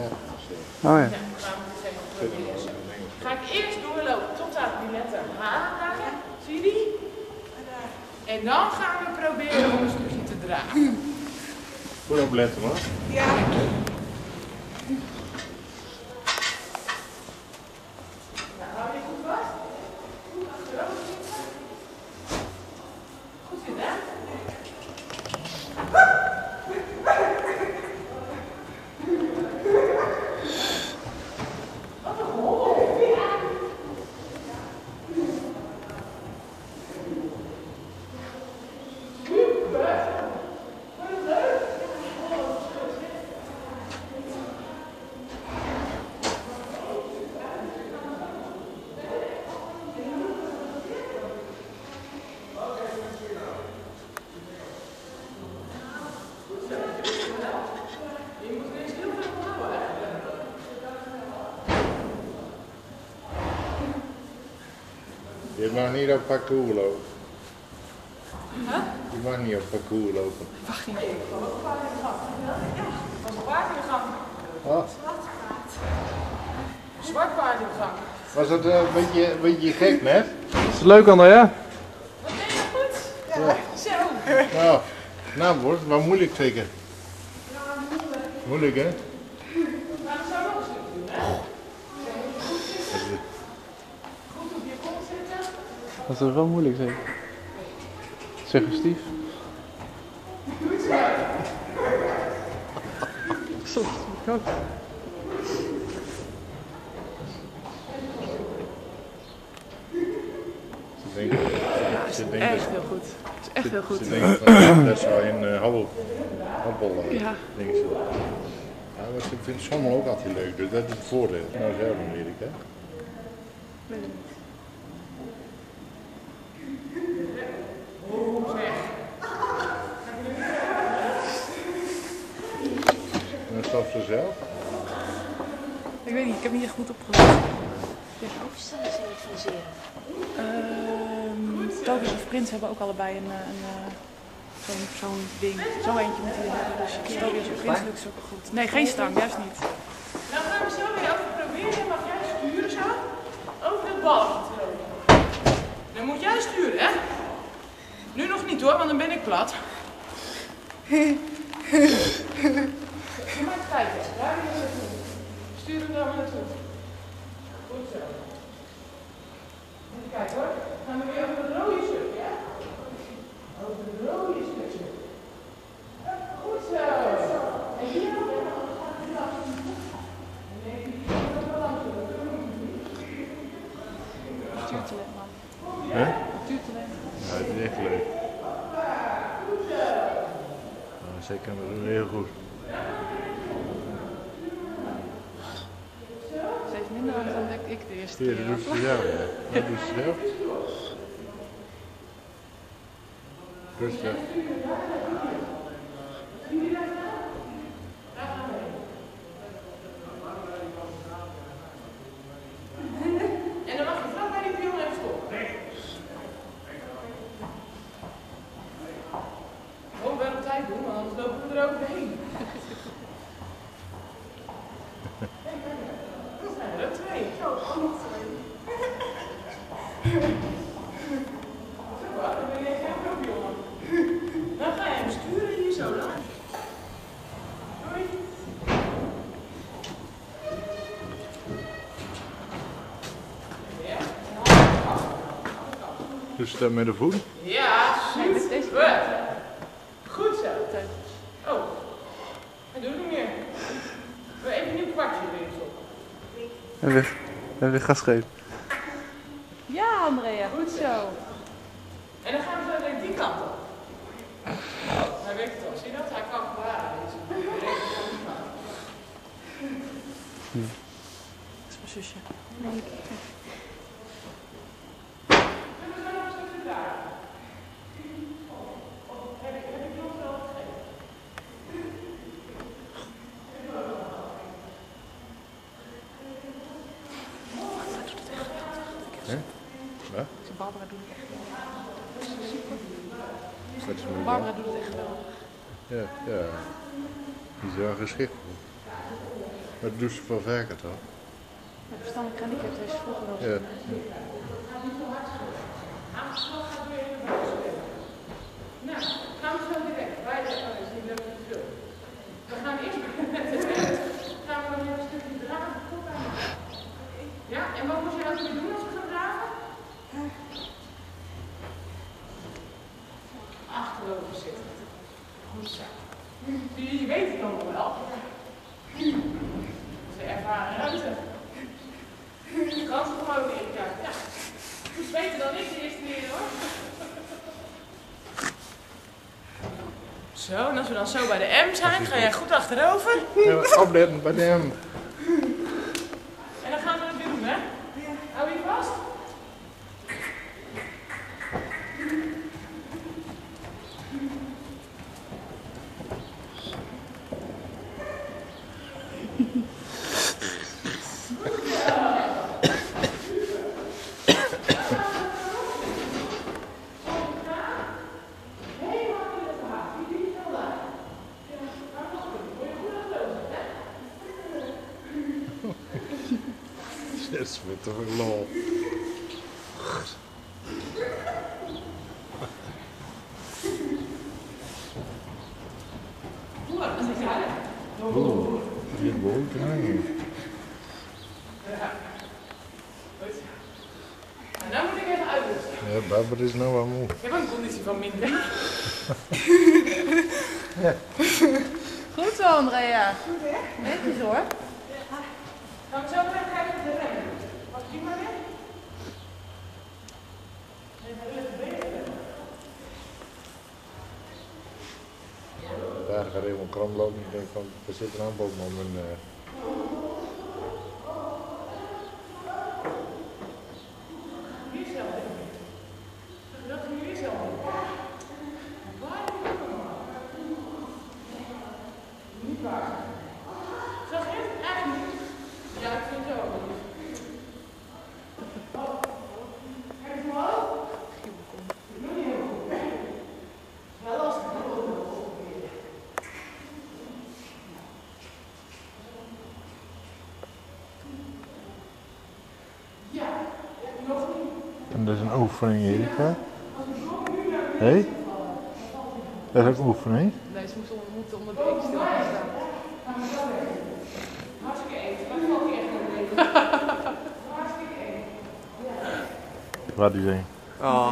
Oh ja. Ga ik eerst doorlopen tot aan die letter H hangen. Zie je die? En dan gaan we proberen om een stukje te dragen. Goed opletten, man. Ja. Nou, hou je goed vast. Goed achterover zitten. Goed gedaan. Wat een hol. Super. Wat leuk. Je moet er eens heel veel van houden, hè? Je mag niet op parcours lopen. Je mag niet op parcours lopen. Niet. Wat een paard in de gang. Ja, was een paard in de gang. Oh, Een zwart paard in de gang. was dat eh, een beetje, een beetje gek net? Is het leuk, Andrea? Wat deed je goed? Ja. Zo. Nou, nou wordt het wel moeilijk zeker. Moeilijk hè? Nou, dan zou ik nog een stukje doen, hè? Goed op je kont zitten. Dat is wel moeilijk zeker. Suggestief. Soms ook. Ze denken, ze denken, Echt heel goed. Het is echt heel goed. ze denken van, dat zou in uh, hobbel, hobbel uh, Ja. denken ze. Ja, maar ze vinden schommel ook altijd leuk, dus dat is het voordeel. Nou zelf ik hè. En dan stapt ze zelf. Ik weet niet, ik heb niet echt goed opgelet. Hoofdstellen selectiviseren. Ehm Tobias of Prins hebben ook allebei een, eh, een, eh, zo'n zo'n ding. Zo eentje moeten die hebben. Dus Tobias of Prins lukt ze ook goed. Nee, geen stang, juist niet. Nou gaan we zo weer over proberen. Mag jij sturen zo? Over dat balkje trekken. Dan moet jij sturen, hè? Nu nog niet hoor, want dan ben ik plat. Maar eens kijken. Daar wil je naartoe. Stuur hem daar maar naartoe. Goed zo. Even kijken hoor. Gaan we weer over het rode stukje, hè? Over het rode stukje. Goed zo. En hier nog even. Nee, hier nog wel langs. Natuurtalent, man. Hè? Ja, het is echt leuk. Ja, zij kan het doen heel goed. Ze heeft minder angst dan ik, de eerste keer dat zelf. Ja. Dat zelf. Rustig. En dan mag je vlak bij die pion even stoppen. Gewoon wel op tijd doen, want anders lopen we er overheen. Dat zijn er ook twee. Zo, ook nog twee. Zo, wat, dan ben je geen pion. Dan ga je hem sturen hier zo dan. Doei. Ja. Dus dat met de voet. Ja, super. Goed zo. Oh, hij doet het niet meer. Wil even een nieuw kwartje erin stoppen. En weer, en weer gas geven. Ja, Andrea, goed zo. En dan gaan we zo naar die kant op. Oh, hij weet het al. Zie je dat? Hij kan bewaren. Deze. Dat is mijn zusje. Hè? Wat? Barbara doet het echt wel. Dat is moeilijk. Barbara doet het echt wel. Ja, ja. Die is wel geschikt voor. Maar dat doet ze wel vaker toch? Ja, verstandelijk gehandicapt heeft ze vroeger wel Ja. eens. Nou, gaan we zo direct. Wij oh, dat is niet leuk te veel. We gaan eerst met de wet. Gaan we dan weer een stukje dragen. Kop aan. Ja, en wat moet je ook weer doen als we gaan dragen? Achterover zitten. Goed zo. Je, je weet het dan nog wel. Ze ervaren ruimte. Je kan het gewoon leren kijken. Ja. Goed beter dan ik de eerste keer hoor. Zo, en als we dan zo bij de M zijn, ga jij goed achterover. Ja, opletten bij hem. En dan gaan we het doen, hè? Hou je vast? Dat is weer toch een lol. Oeh, die boot hangen. En dan moet ik even uitrusten. Ja, Barbara is nou wel moe. Ik heb een conditie van minder. Goed zo, Andrea. Goed, hè? Netjes hoor. Gaan we zo weer kijken op de rem. Mag die maar in? Daar gaat helemaal kram lopen. Ik denk van, we zitten nou een... jullie zelf in. Waar? Niet waar. Zag je het? Echt niet. Ja, ik vind het ook niet. Oh. Kijk eens omhoog. Doe niet heel goed. Wel lastig. Ja, nog niet. En dat is een oefening, Erika. Hé? Dat is ook een oefening. Nee, ze moeten onder de stil staan. Hartstikke eten. Valt hier echt nog mee. Hartstikke eten. Waar die zijn. Oh,